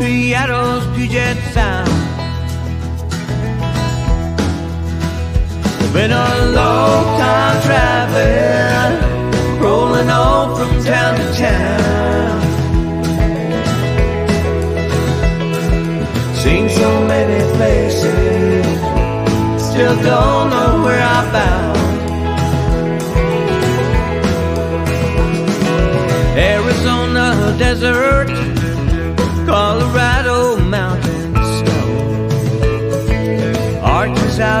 Seattle's Puget Sound. Been a long time traveling, rolling on from town to town. Seen so many places, still don't know where I'm bound. Arizona desert,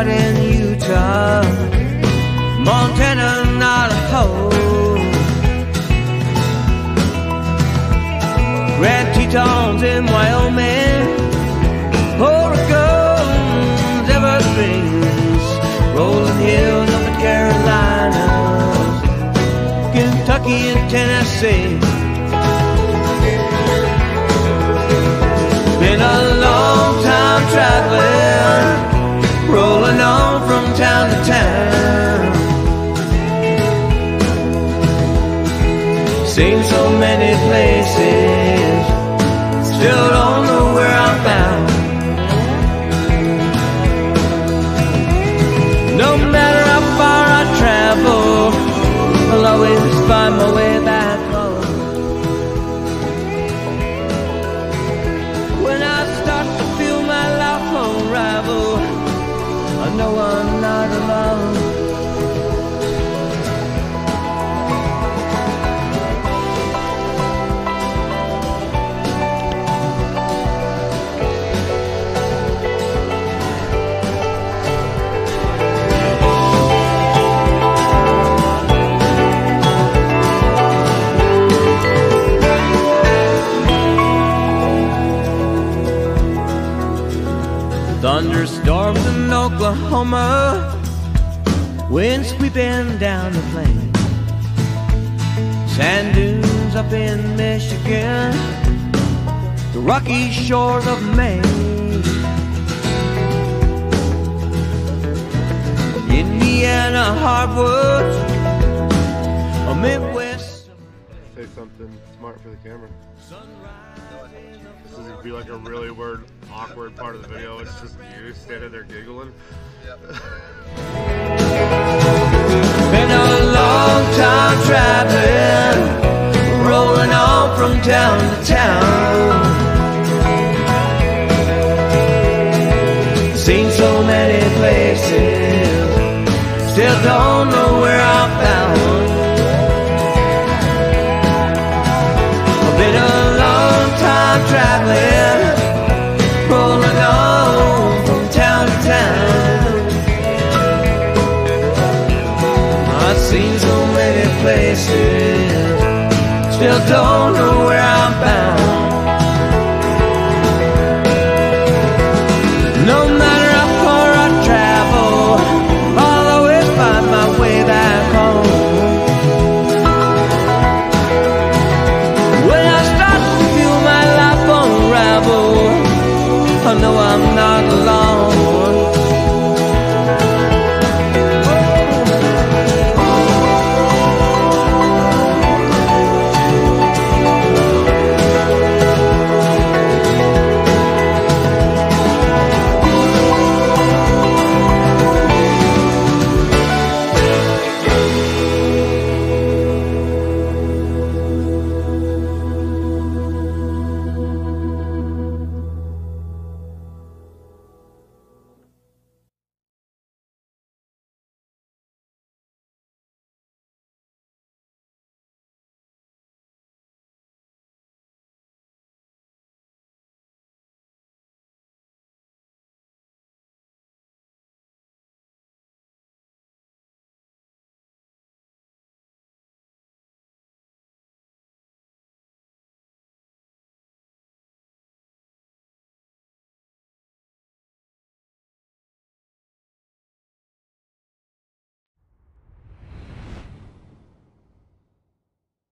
out in Utah, Montana, Idaho, Grand Tetons in Wyoming, Oregon's evergreens, rolling hills up in Carolinas, Kentucky and Tennessee. Seen so many places, still don't know where I'm bound. No matter how far I travel, I'll always find my way back home. When I start to feel my life unravel, I know I'm Oklahoma, wind sweeping down the plain. Sand dunes up in Michigan, the rocky shores of Maine. Indiana hardwoods, a Midwest Say something smart for the camera. This is gonna be like a really weird, awkward part of the video. It's just you standing there giggling. Been a long time traveling, rolling on from town to town. Seen so many places, still don't know time traveling, rolling on from town to town. I've seen so many places, still don't know